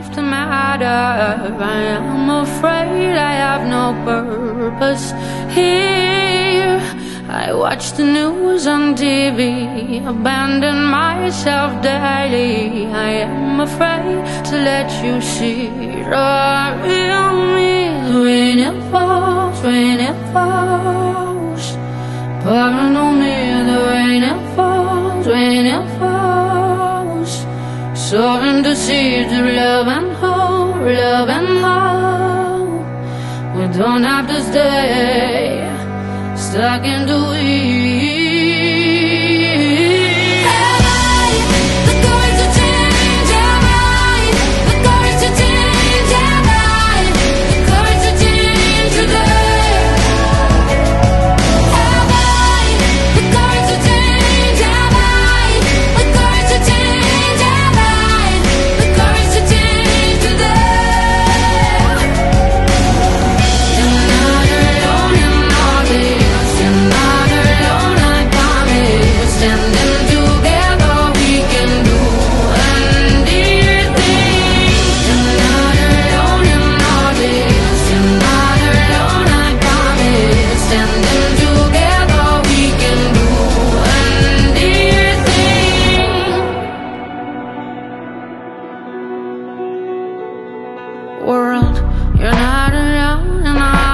life to matter. I am afraid I have no purpose here. I watch the news on TV, abandon myself daily. I am afraid to let you see the real me. When it falls, when it falls, pouring on me, the rain it falls, when it falls. Sowing the seeds of love and hope, love and hope. We don't have to stay stuck in the weeds. World. You're not alone in all